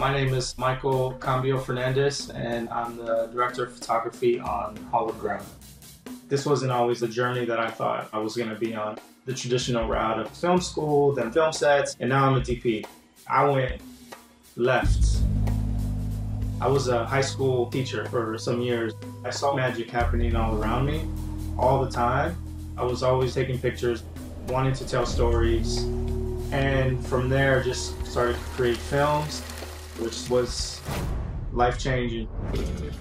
My name is Michael Cambio Fernandez, and I'm the director of photography on Hallowed Ground. This wasn't always the journey that I thought I was going to be on. The traditional route of film school, then film sets, and now I'm a DP. I went left. I was a high school teacher for some years. I saw magic happening all around me all the time. I was always taking pictures, wanting to tell stories, and from there just started to create films which was life changing.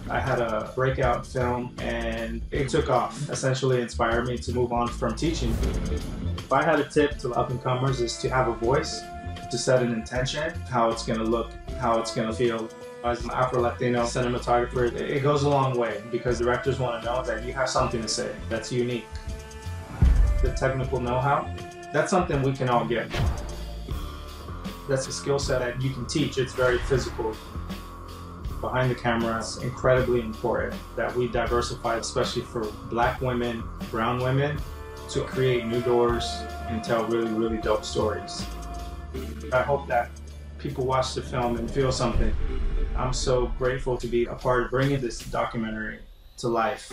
I had a breakout film and it took off, essentially inspired me to move on from teaching. If I had a tip to up and comers is to have a voice, to set an intention, how it's gonna look, how it's gonna feel. As an Afro-Latino cinematographer, it goes a long way because directors want to know that you have something to say that's unique. The technical know-how, that's something we can all get. That's a skill set that you can teach. It's very physical. Behind the camera, it's incredibly important that we diversify, especially for black women, brown women, to create new doors and tell really, really dope stories. I hope that people watch the film and feel something. I'm so grateful to be a part of bringing this documentary to life.